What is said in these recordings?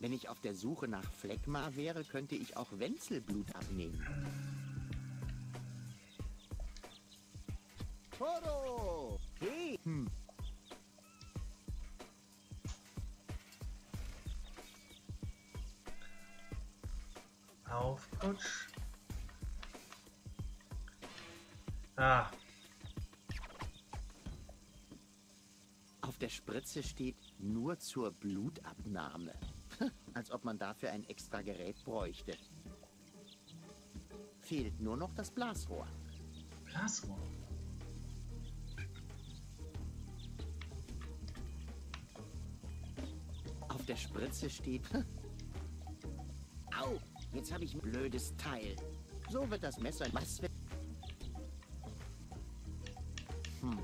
Wenn ich auf der Suche nach Phlegma wäre, könnte ich auch Wenzelblut abnehmen. Toro! Hey! Hm. Aufputsch. Ah, Auf der Spritze steht nur zur Blutabnahme. Ob man dafür ein extra Gerät bräuchte. Fehlt nur noch das Blasrohr. Blasrohr. Auf der Spritze steht... Au! Jetzt habe ich ein blödes Teil. So wird das Messer... Was wird... Hm,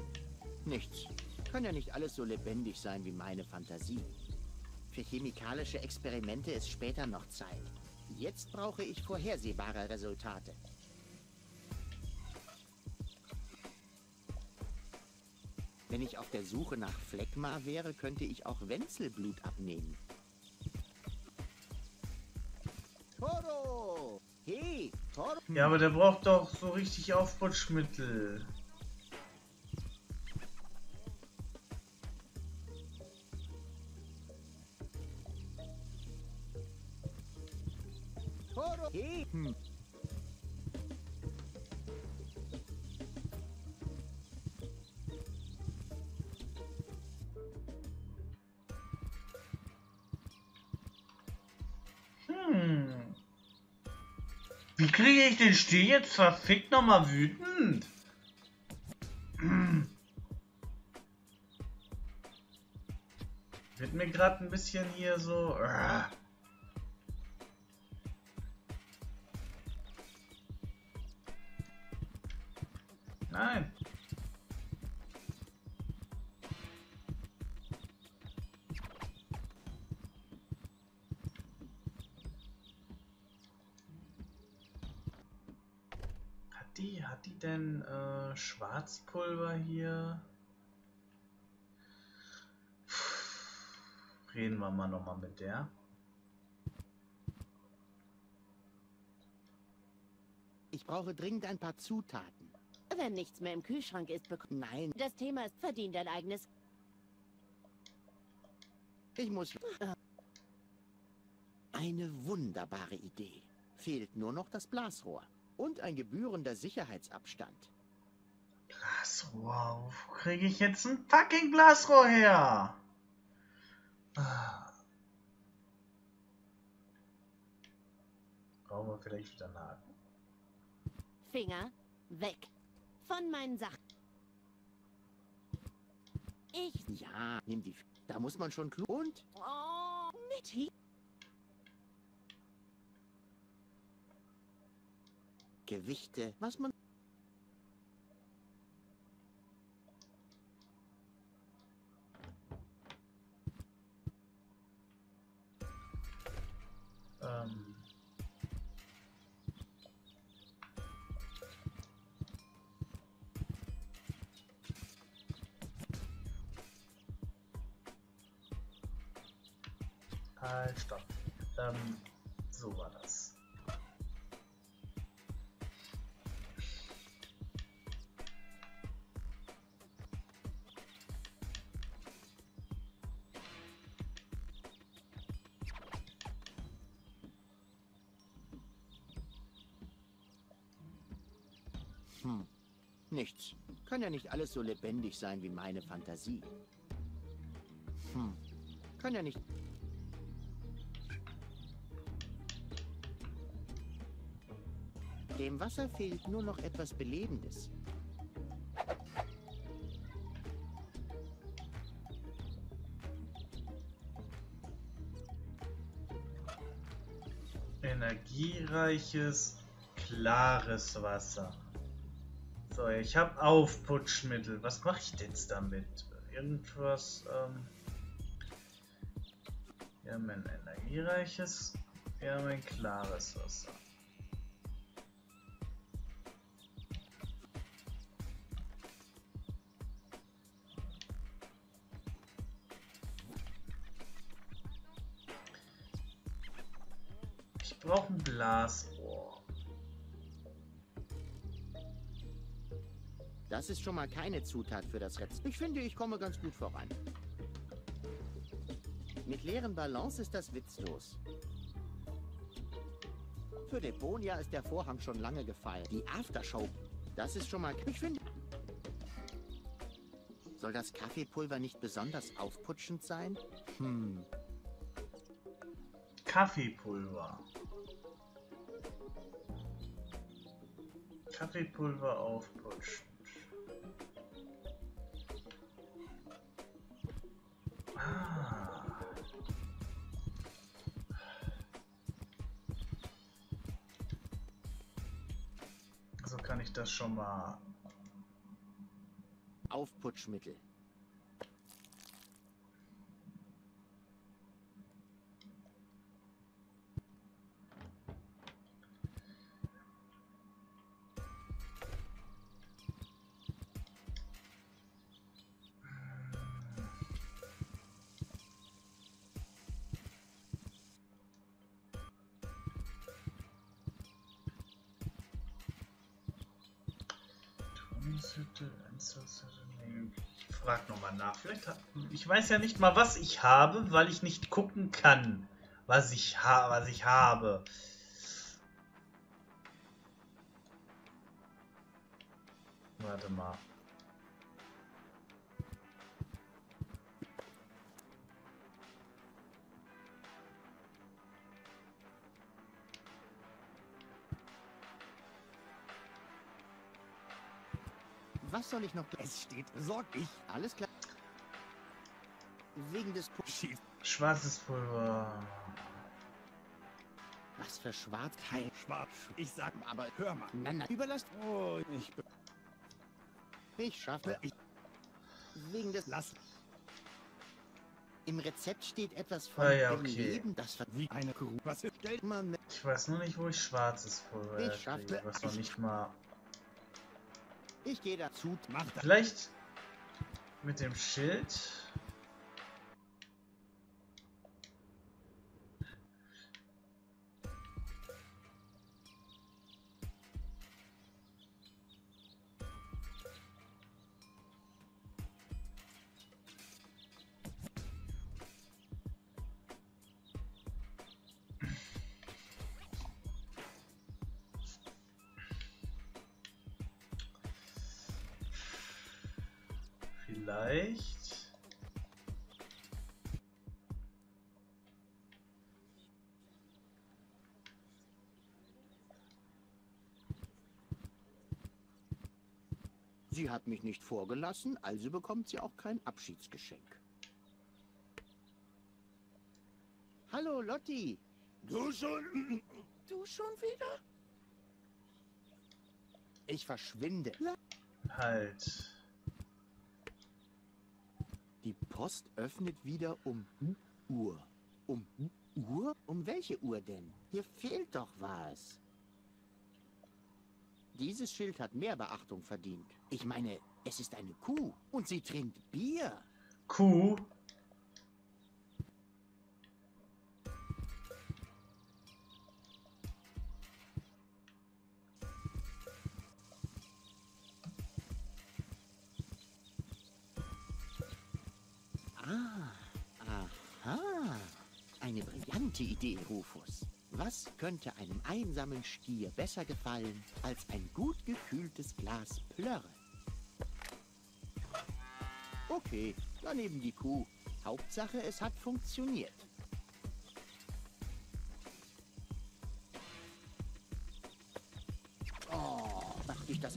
nichts. Kann ja nicht alles so lebendig sein wie meine Fantasie. Für chemikalische Experimente ist später noch Zeit. Jetzt brauche ich vorhersehbare Resultate. Wenn ich auf der Suche nach Phlegma wäre, könnte ich auch Wenzelblut abnehmen. Toro! Hey, Toro! Ja, aber der braucht doch so richtig Aufputschmittel. Hm. Wie kriege ich den Stiel jetzt verfickt nochmal wütend? Hm. Wird mir gerade ein bisschen hier so... Ah. Nein. Hat die, hat die denn äh, Schwarzpulver hier? Reden wir mal nochmal mit der. Ich brauche dringend ein paar Zutaten. Wenn nichts mehr im Kühlschrank ist, bekommt. Nein, Das Thema ist verdient ein eigenes. ich muss... Eine wunderbare Idee. Fehlt nur noch das Blasrohr. Und ein gebührender Sicherheitsabstand. Blasrohr. Wo kriege ich jetzt ein fucking Blasrohr her? Ah. Brauchen wir vielleicht wieder einen Haken? Finger weg. Von meinen Sachen. Ich. Ja, nimm die... Da muss man schon klug... Und? Oh, Mitty. Gewichte, was man... Hm, nichts. Kann ja nicht alles so lebendig sein wie meine Fantasie. Hm, kann ja nicht... Dem Wasser fehlt nur noch etwas Belebendes. Energiereiches, klares Wasser. So, ich habe Aufputschmittel. Was mache ich jetzt damit? Irgendwas. Ähm wir haben ein energiereiches, wir haben ein klares Wasser. brauche ein Blasrohr. Das ist schon mal keine Zutat für das Rezept. Ich finde, ich komme ganz gut voran. Mit leeren Ballons ist das witzlos. Für Deponia ist der Vorhang schon lange gefallen. Die Aftershow, das ist schon mal... Ich finde... Soll das Kaffeepulver nicht besonders aufputschend sein? Hm, Kaffeepulver. Kaffeepulver aufputschen. Das schon mal. Aufputschmittel. Ich frag nochmal nach. Vielleicht hat, ich weiß ja nicht mal, was ich habe, weil ich nicht gucken kann, was ich, ha was ich habe. Was soll ich noch... Es steht besorgt. Ich Alles klar. Wegen des... Pu schieß Schwarzes Pulver. Was für Schwarz... kein Schwarz. Ich sag, Aber... hör mal. Na, na, überlasst... Oh, ich Ich schaffe... ich Wegen des... lass Im Rezept steht etwas von Ah ja, dem okay. Leben, das ver... wie eine Kuh. Was ist Geld? Man. Ich weiß nur nicht, wo ich schwarzes Pulver Ich schaffte- was noch nicht mal. Ich gehe dazu. Macht das. Vielleicht mit dem Schild. Sie hat mich nicht vorgelassen, also bekommt sie auch kein Abschiedsgeschenk. Hallo, Lotti. Du schon? Du schon wieder? Ich verschwinde. Halt. Die Post öffnet wieder um Uhr. Um Uhr? Um welche Uhr denn? Hier fehlt doch was. Dieses Schild hat mehr Beachtung verdient. Ich meine, es ist eine Kuh und sie trinkt Bier. Kuh. Ah, aha. Eine brillante Idee, Rufus. Was könnte einem einsamen Stier besser gefallen als ein gut gekühltes Glas Plörre? Okay, daneben die Kuh. Hauptsache, es hat funktioniert.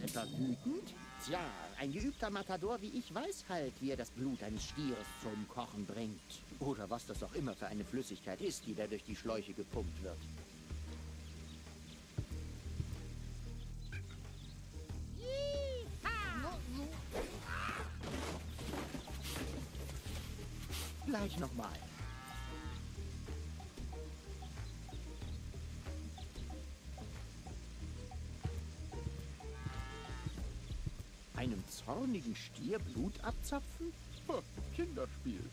Etwa wütend? Tja, ein geübter Matador wie ich weiß halt, wie er das Blut eines Stieres zum Kochen bringt. Oder was das auch immer für eine Flüssigkeit ist, die da durch die Schläuche gepumpt wird. Gleich nochmal. launigen Stier Blut abzapfen? Kinderspiel.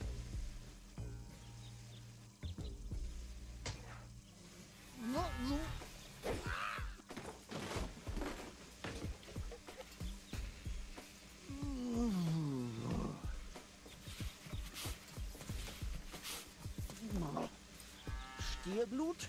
Stierblut?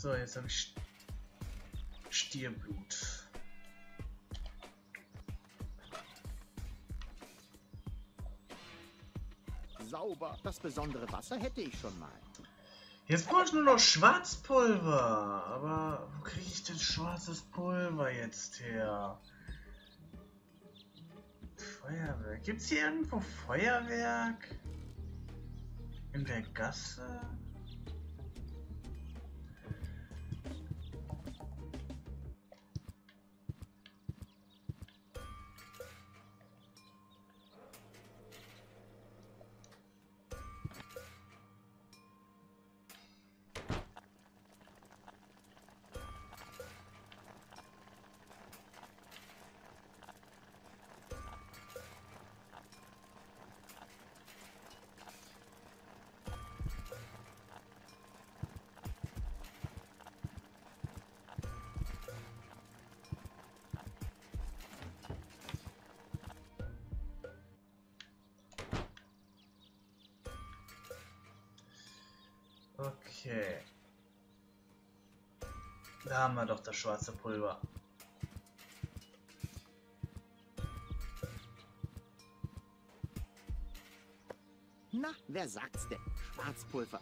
So, jetzt habe ich Stierblut. Sauber. Das besondere Wasser hätte ich schon mal. Jetzt brauche ich nur noch Schwarzpulver. Aber wo kriege ich denn schwarzes Pulver jetzt her? Feuerwerk. Gibt es hier irgendwo Feuerwerk? In der Gasse? Okay. Da haben wir doch das schwarze Pulver. Na, wer sagt's denn? Schwarzpulver.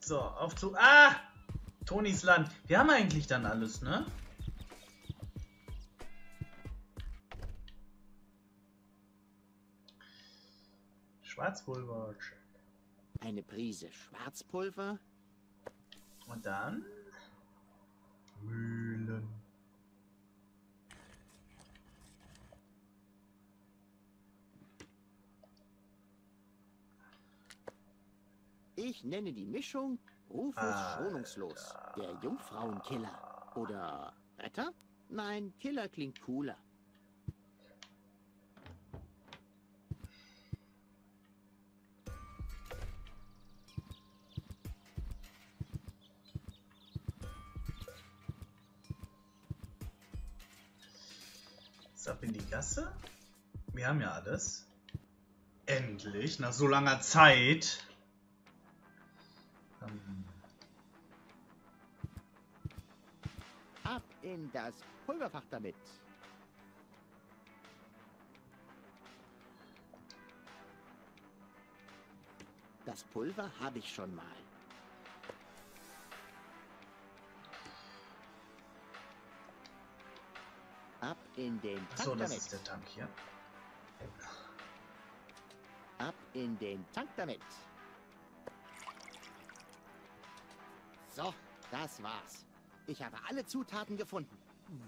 So, auf zu. Ah! Tonis Land. Wir haben eigentlich dann alles, ne? Schwarzpulver. check. Eine Prise Schwarzpulver? Und dann. Ich nenne die Mischung Rufus Ah, schonungslos. Der Jungfrauenkiller. Oder Retter? Nein, Killer klingt cooler. Ab in die Gasse. Wir haben ja alles. Endlich, nach so langer Zeit. In das Pulverfach damit. Das Pulver habe ich schon mal. Ab in den Tank das damit. ist der Tank hier. Ab in den Tank damit. So, das war's. Ich habe alle Zutaten gefunden.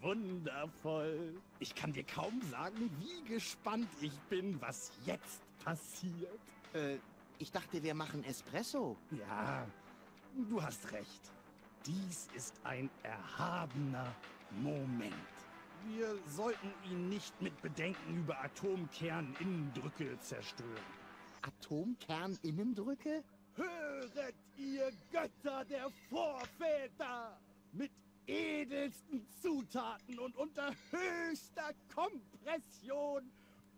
Wundervoll. Ich kann dir kaum sagen, wie gespannt ich bin, was jetzt passiert. Äh, ich dachte, wir machen Espresso. Ja, du hast recht. Dies ist ein erhabener Moment. Wir sollten ihn nicht mit Bedenken über Atomkerninnendrücke zerstören. Atomkerninnendrücke? Höret, ihr Götter der Vorväter! Mit edelsten Zutaten und unter höchster Kompression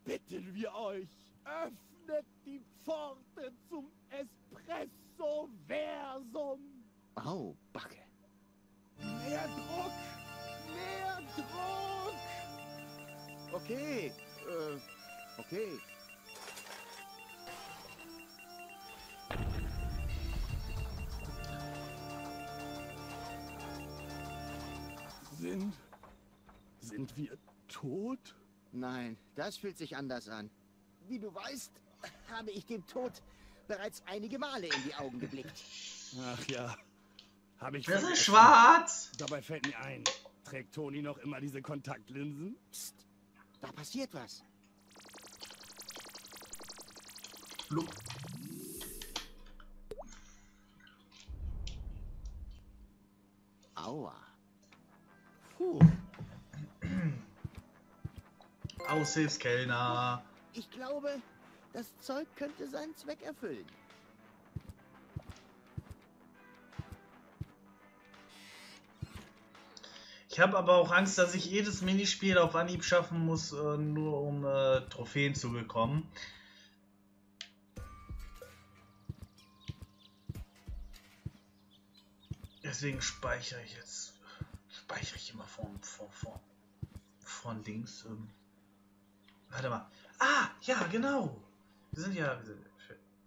bitten wir euch, öffnet die Pforte zum Espresso-Versum! Au, Backe. Mehr Druck! Mehr Druck! Okay, äh, okay. Sind. Sind wir tot? Nein, das fühlt sich anders an. Wie du weißt, habe ich dem Tod bereits einige Male in die Augen geblickt. Ach ja. Habe ich Das vergessen. ist schwarz. Dabei fällt mir ein, trägt Toni noch immer diese Kontaktlinsen? Psst, da passiert was. Blub. Aua. Puh. Aushilfskellner. Ich glaube, das Zeug könnte seinen Zweck erfüllen. Ich habe aber auch Angst, dass ich jedes Minispiel auf Anhieb schaffen muss, äh, nur um äh, Trophäen zu bekommen. Deswegen speichere ich jetzt. Speichere ich immer von, von, von, von Dings. Ähm. Warte mal. Ah, ja, genau. Wir sind ja.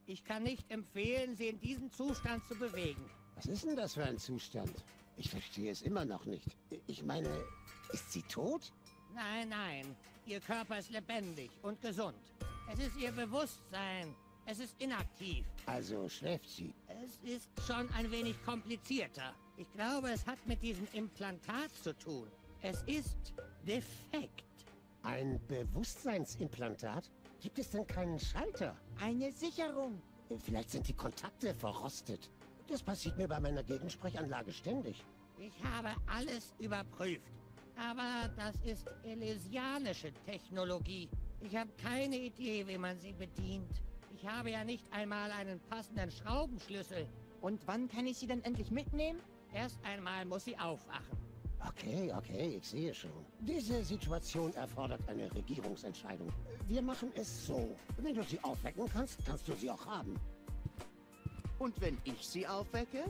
Ich kann nicht empfehlen, sie in diesem Zustand zu bewegen. Was ist denn das für ein Zustand? Ich verstehe es immer noch nicht. Ich meine, ist sie tot? Nein, nein. Ihr Körper ist lebendig und gesund. Es ist ihr Bewusstsein. Es ist inaktiv. Also schläft sie. Es ist schon ein wenig komplizierter. Ich glaube, es hat mit diesem Implantat zu tun. Es ist defekt. Ein Bewusstseinsimplantat? Gibt es denn keinen Schalter? Eine Sicherung. Vielleicht sind die Kontakte verrostet. Das passiert mir bei meiner Gegensprechanlage ständig. Ich habe alles überprüft. Aber das ist elysianische Technologie. Ich habe keine Idee, wie man sie bedient. Ich habe ja nicht einmal einen passenden Schraubenschlüssel. Und wann kann ich sie denn endlich mitnehmen? Erst einmal muss sie aufwachen. Okay, okay, ich sehe schon. Diese Situation erfordert eine Regierungsentscheidung. Wir machen es so. Wenn du sie aufwecken kannst, kannst du sie auch haben. Und wenn ich sie aufwecke?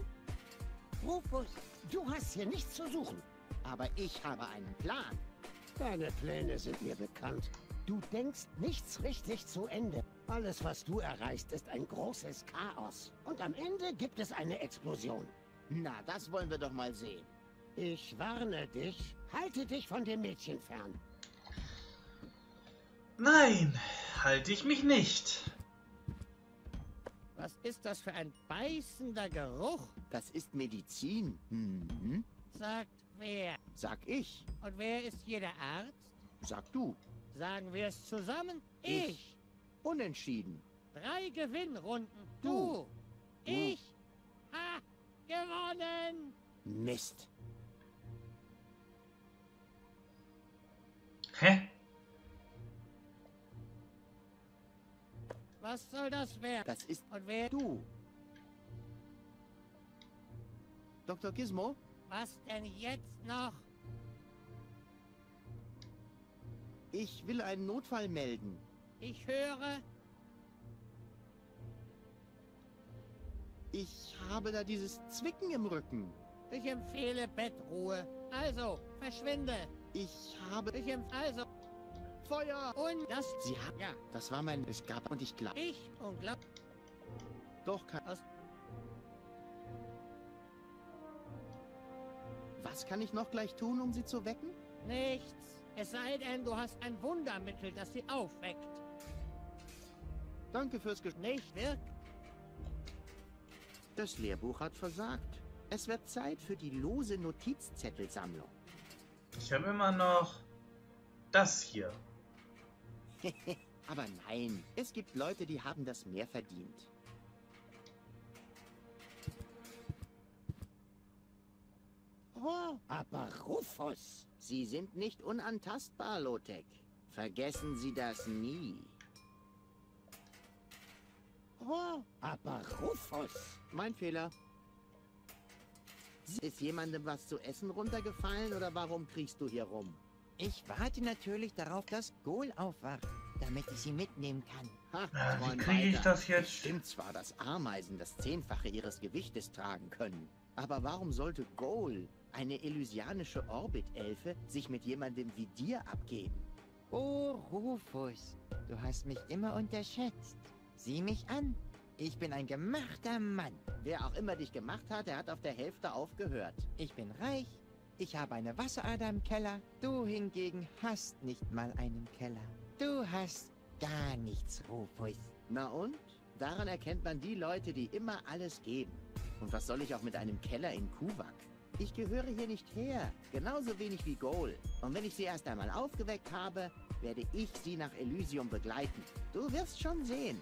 Rufus, du hast hier nichts zu suchen. Aber ich habe einen Plan. Deine Pläne sind mir bekannt. Du denkst nichts richtig zu Ende. Alles, was du erreichst, ist ein großes Chaos. Und am Ende gibt es eine Explosion. Na, das wollen wir doch mal sehen. Ich warne dich, halte dich von dem Mädchen fern. Nein, halte ich mich nicht. Was ist das für ein beißender Geruch? Das ist Medizin. Mhm. Sagt wer? Sag ich. Und wer ist hier der Arzt? Sag du. Sagen wir es zusammen? Ich. Ich. Unentschieden. Drei Gewinnrunden. Du. Du. Du. Ich. Ha! Gewonnen! Mist. Hä? Was soll das werden? Das ist Und wer? du. Dr. Gizmo? Was denn jetzt noch? Ich will einen Notfall melden. Ich höre. Ich habe da dieses Zwicken im Rücken. Ich empfehle Bettruhe. Also, verschwinde. Ich habe... Ich empfehle. Also, Feuer! und das. Sie haben... Ja, Das war mein... Es gab... Und ich glaube... ich und glaub. Doch kein... Aus- Was kann ich noch gleich tun, um sie zu wecken? Nichts. Es sei denn, du hast ein Wundermittel, das sie aufweckt. Danke fürs Ges... Nicht wirkt. Das Lehrbuch hat versagt. Es wird Zeit für die lose Notizzettelsammlung. Ich habe immer noch das hier. Aber nein, es gibt Leute, die haben das mehr verdient. Oh, aber Rufus. Sie sind nicht unantastbar, Lotek. Vergessen Sie das nie. Oh, aber Rufus. Mein Fehler. Ist jemandem was zu essen runtergefallen oder warum kriechst du hier rum? Ich warte natürlich darauf, dass Gol aufwacht, damit ich sie mitnehmen kann. Ha, Ah, Wie kriege ich das jetzt? Stimmt zwar, dass Ameisen das Zehnfache ihres Gewichtes tragen können. Aber warum sollte Goal, eine elysianische Orbit-Elfe, sich mit jemandem wie dir abgeben? Oh, Rufus, du hast mich immer unterschätzt. Sieh mich an. Ich bin ein gemachter Mann. Wer auch immer dich gemacht hat, der hat auf der Hälfte aufgehört. Ich bin reich. Ich habe eine Wasserader im Keller. Du hingegen hast nicht mal einen Keller. Du hast gar nichts, Rufus. Na und? Daran erkennt man die Leute, die immer alles geben. Und was soll ich auch mit einem Keller in Kuwak? Ich gehöre hier nicht her, genauso wenig wie Goal. Und wenn ich sie erst einmal aufgeweckt habe, werde ich sie nach Elysium begleiten. Du wirst schon sehen.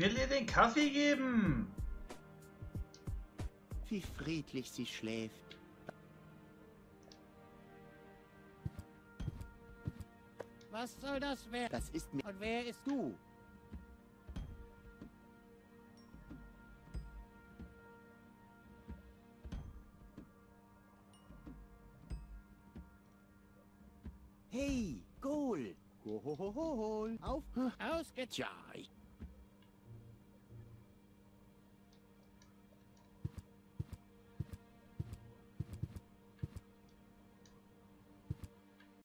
Will ihr den Kaffee geben. Wie friedlich sie schläft. Was soll das werden? Das ist mir Und wer ist du. Hey, Goal. Goal. Auf. ausge... Tja, ich